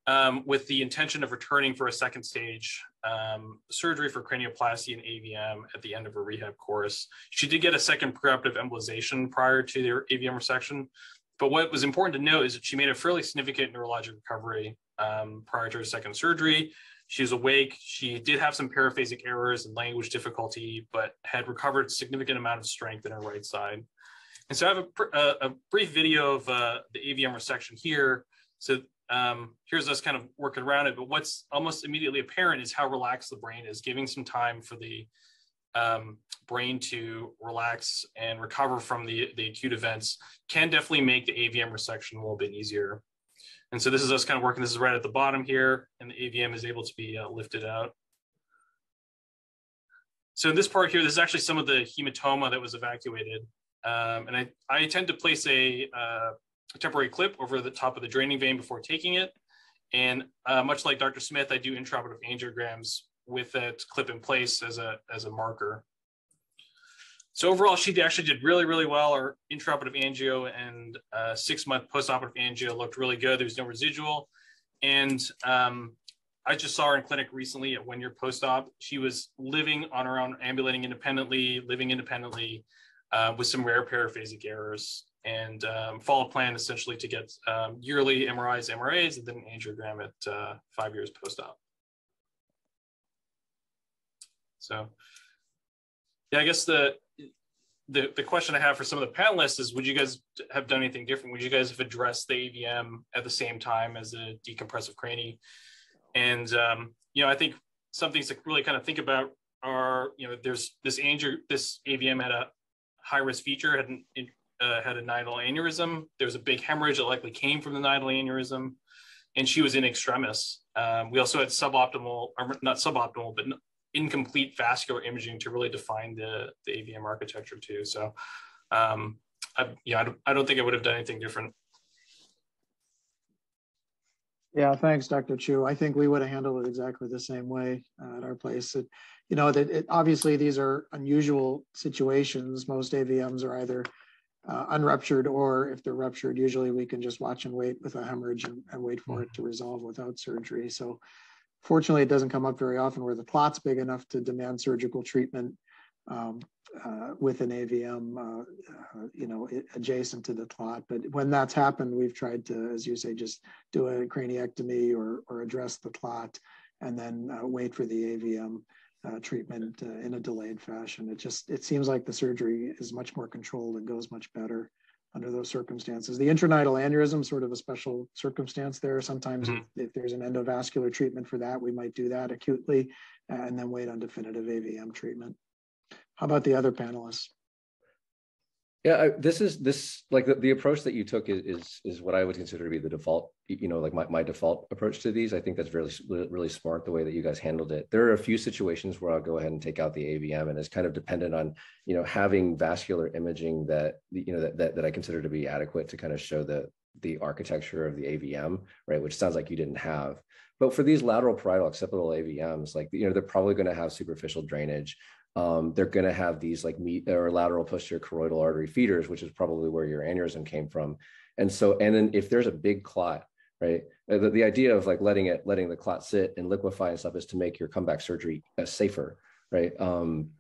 um, with the intention of returning for a second stage um, surgery for cranioplasty and AVM at the end of her rehab course. She did get a second preoperative embolization prior to their AVM resection, but what was important to note is that she made a fairly significant neurologic recovery um, prior to her second surgery. She was awake. She did have some paraphasic errors and language difficulty, but had recovered significant amount of strength in her right side. And so I have a, a, a brief video of uh, the AVM resection here. So um, here's us kind of working around it, but what's almost immediately apparent is how relaxed the brain is, giving some time for the um, brain to relax and recover from the, the acute events can definitely make the AVM resection a little bit easier. And so this is us kind of working, this is right at the bottom here, and the AVM is able to be uh, lifted out. So in this part here, this is actually some of the hematoma that was evacuated. Um, and I, I tend to place a, uh, a, temporary clip over the top of the draining vein before taking it. And uh, much like Dr. Smith, I do intraoperative angiograms with that clip in place as a, as a marker. So overall, she actually did really, really well. Our intraoperative angio and uh, six-month postoperative angio looked really good. There was no residual. And um, I just saw her in clinic recently at one year post-op. She was living on her own, ambulating independently, living independently uh, with some rare paraphasic errors and um, follow plan essentially to get um, yearly MRIs, MRAs, and then an angiogram at uh, five years post-op. So yeah, I guess the the, the question I have for some of the panelists is, would you guys have done anything different? Would you guys have addressed the AVM at the same time as a decompressive crani? And, um, you know, I think some things to really kind of think about are, you know, there's this angio, this AVM had a high risk feature, had an, uh, had a nidal aneurysm. There was a big hemorrhage that likely came from the nidal aneurysm, and she was in extremis. Um, we also had suboptimal, or not suboptimal, but incomplete vascular imaging to really define the, the AVM architecture too. So, um, I, yeah, I don't, I don't think I would have done anything different. Yeah, thanks, Dr. Chu. I think we would have handled it exactly the same way uh, at our place. It, you know, that it, obviously these are unusual situations. Most AVMs are either uh, unruptured, or if they're ruptured, usually we can just watch and wait with a hemorrhage and, and wait for it to resolve without surgery. So fortunately, it doesn't come up very often where the clot's big enough to demand surgical treatment um, uh, with an AVM, uh, uh, you know, adjacent to the clot. But when that's happened, we've tried to, as you say, just do a craniectomy or, or address the clot and then uh, wait for the AVM uh, treatment uh, in a delayed fashion. It just, it seems like the surgery is much more controlled and goes much better under those circumstances. The intranidal aneurysm, sort of a special circumstance there. Sometimes mm-hmm. if, if, there's an endovascular treatment for that, we might do that acutely and then wait on definitive AVM treatment. How about the other panelists? Yeah, I, this is this like the, the approach that you took is, is, is what I would consider to be the default. You know, like my, my default approach to these. I think that's really really smart the way that you guys handled it. There are a few situations where I'll go ahead and take out the AVM, and it's kind of dependent on you know having vascular imaging that you know that that, that I consider to be adequate to kind of show the the architecture of the AVM, right? Which sounds like you didn't have. But for these lateral parietal occipital AVMs, like you know, they're probably going to have superficial drainage um, they're going to have these like medial or lateral posterior choroidal artery feeders, which is probably where your aneurysm came from. And so, and then if there's a big clot, right, uh, the, the idea of like letting it, letting the clot sit and liquefy and stuff is to make your comeback surgery uh, safer, right? Um,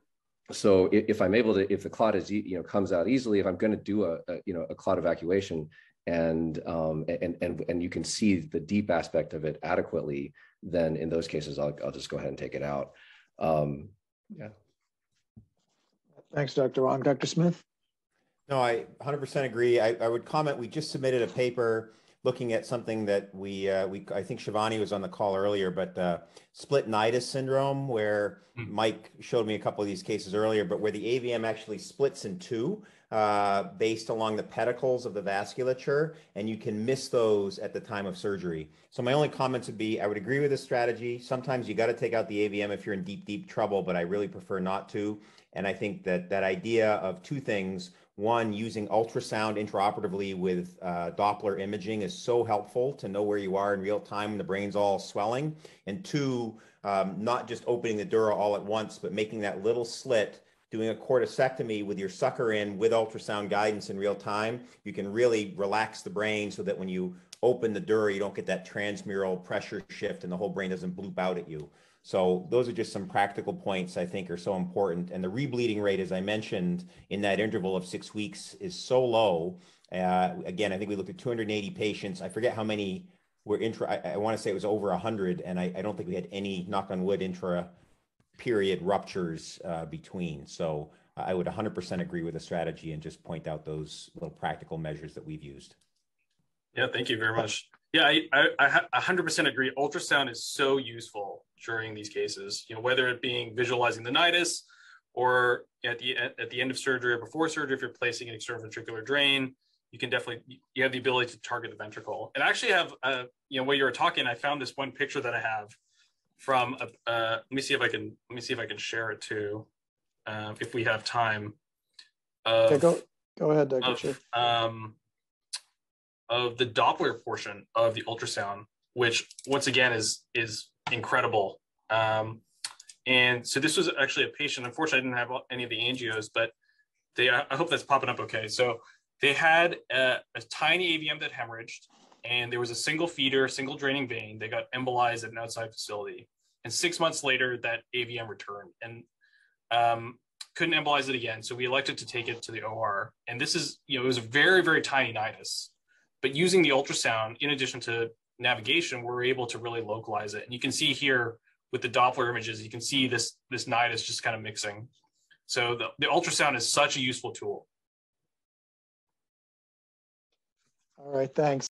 so if, if, I'm able to, if the clot is, you know, comes out easily, if I'm going to do a, a, you know, a clot evacuation and, um, and, and, and you can see the deep aspect of it adequately, then in those cases, I'll, I'll just go ahead and take it out. Um, yeah. Thanks, Dr. Wang. Dr. Smith? No, I 100% agree. I, I would comment, we just submitted a paper looking at something that we, uh, we I think Shivani was on the call earlier, but uh, split nidus syndrome, where mm-hmm. Mike showed me a couple of these cases earlier, but where the AVM actually splits in two uh, based along the pedicles of the vasculature, and you can miss those at the time of surgery. So my only comments would be, I would agree with this strategy. Sometimes you got to take out the AVM if you're in deep, deep trouble, but I really prefer not to. And I think that that idea of two things, one, using ultrasound intraoperatively with uh, Doppler imaging is so helpful to know where you are in real time when the brain's all swelling. And two, um, not just opening the dura all at once, but making that little slit, doing a corticectomy with your sucker in with ultrasound guidance in real time. You can really relax the brain so that when you open the dura, you don't get that transmural pressure shift and the whole brain doesn't bloop out at you. So those are just some practical points I think are so important. And the rebleeding rate, as I mentioned, in that interval of six weeks is so low. Uh, again, I think we looked at 280 patients. I forget how many were intra. I, I want to say it was over 100, and I, I, don't think we had any knock on wood intra period ruptures uh, between. So I would 100% agree with the strategy and just point out those little practical measures that we've used. Yeah, thank you very much. Yeah, I, I, I 100% agree. Ultrasound is so useful during these cases, you know, whether it being visualizing the nidus or at the, at the end of surgery or before surgery, if you're placing an external ventricular drain, you can definitely, you have the ability to target the ventricle. And I actually have, uh, you know, while you were talking, I found this one picture that I have from, a, uh, let me see if I can, let me see if I can share it too, uh, if we have time. Of, okay, go, go ahead, Dr. Of, um, of the Doppler portion of the ultrasound, which once again is is incredible. Um, and so this was actually a patient. Unfortunately, I didn't have any of the angios, but they I hope that's popping up okay. So they had a, a tiny AVM that hemorrhaged, and there was a single feeder, single draining vein. They got embolized at an outside facility, and six months later, that AVM returned and um, couldn't embolize it again. So we elected to take it to the OR. And this is, you know, it was a very, very tiny nidus. But using the ultrasound, in addition to navigation, we're able to really localize it. And you can see here with the Doppler images, you can see this, this nidus just kind of mixing. So the, the ultrasound is such a useful tool. All right, thanks.